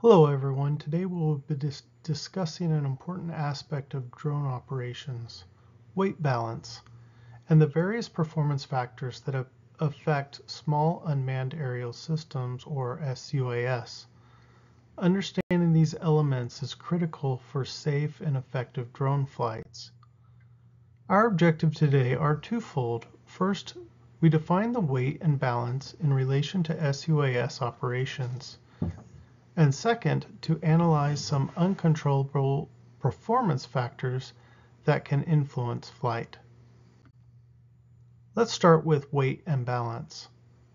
Hello everyone, today we will be dis discussing an important aspect of drone operations, weight balance, and the various performance factors that affect small unmanned aerial systems or SUAS. Understanding these elements is critical for safe and effective drone flights. Our objective today are twofold. First, we define the weight and balance in relation to SUAS operations and second, to analyze some uncontrollable performance factors that can influence flight. Let's start with weight and balance.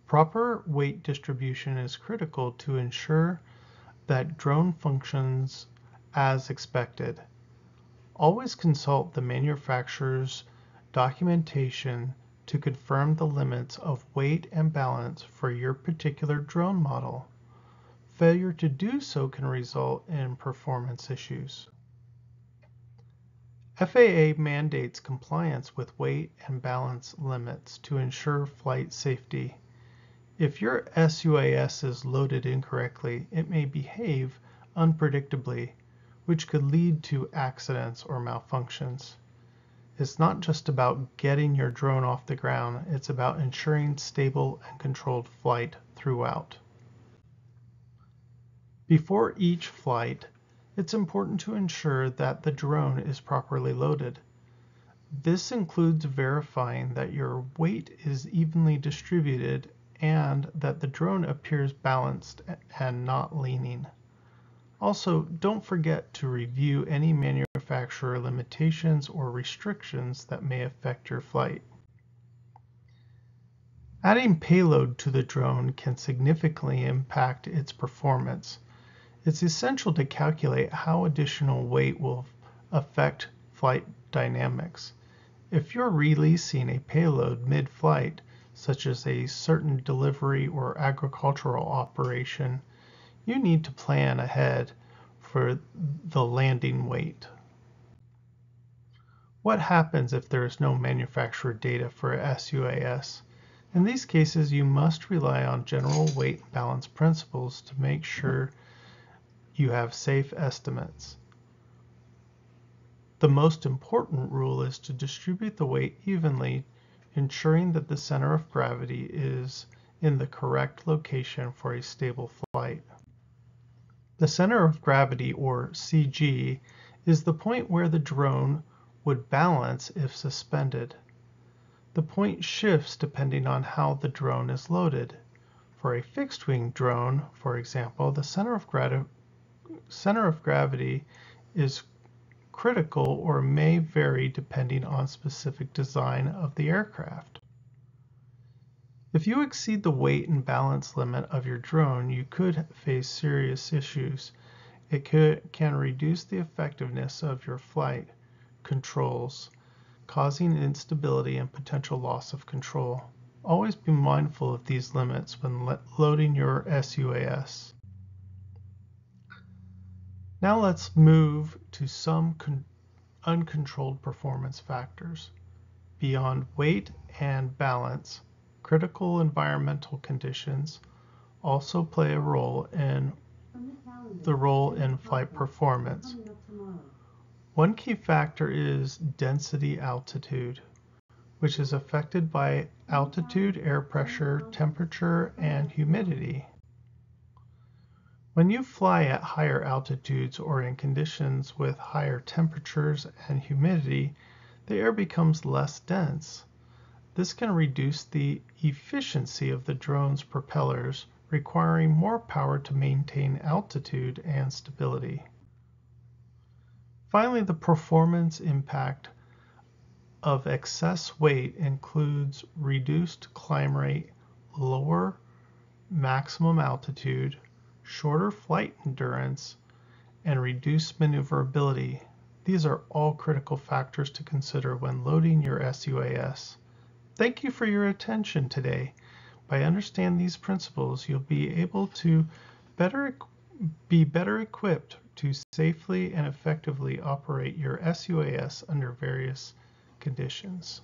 Proper weight distribution is critical to ensure that drone functions as expected. Always consult the manufacturer's documentation to confirm the limits of weight and balance for your particular drone model. Failure to do so can result in performance issues. FAA mandates compliance with weight and balance limits to ensure flight safety. If your SUAS is loaded incorrectly, it may behave unpredictably, which could lead to accidents or malfunctions. It's not just about getting your drone off the ground, it's about ensuring stable and controlled flight throughout. Before each flight, it's important to ensure that the drone is properly loaded. This includes verifying that your weight is evenly distributed and that the drone appears balanced and not leaning. Also, don't forget to review any manufacturer limitations or restrictions that may affect your flight. Adding payload to the drone can significantly impact its performance. It's essential to calculate how additional weight will affect flight dynamics. If you're releasing a payload mid-flight, such as a certain delivery or agricultural operation, you need to plan ahead for the landing weight. What happens if there is no manufacturer data for SUAS? In these cases, you must rely on general weight balance principles to make sure you have safe estimates. The most important rule is to distribute the weight evenly, ensuring that the center of gravity is in the correct location for a stable flight. The center of gravity, or CG, is the point where the drone would balance if suspended. The point shifts depending on how the drone is loaded. For a fixed-wing drone, for example, the center of gravity center of gravity is critical or may vary depending on specific design of the aircraft. If you exceed the weight and balance limit of your drone, you could face serious issues. It could, can reduce the effectiveness of your flight controls, causing instability and potential loss of control. Always be mindful of these limits when loading your SUAS. Now let's move to some uncontrolled performance factors. Beyond weight and balance, critical environmental conditions also play a role in the role in flight performance. One key factor is density altitude, which is affected by altitude, air pressure, temperature, and humidity. When you fly at higher altitudes or in conditions with higher temperatures and humidity, the air becomes less dense. This can reduce the efficiency of the drone's propellers, requiring more power to maintain altitude and stability. Finally, the performance impact of excess weight includes reduced climb rate, lower maximum altitude, shorter flight endurance, and reduced maneuverability. These are all critical factors to consider when loading your SUAS. Thank you for your attention today. By understanding these principles, you'll be able to better be better equipped to safely and effectively operate your SUAS under various conditions.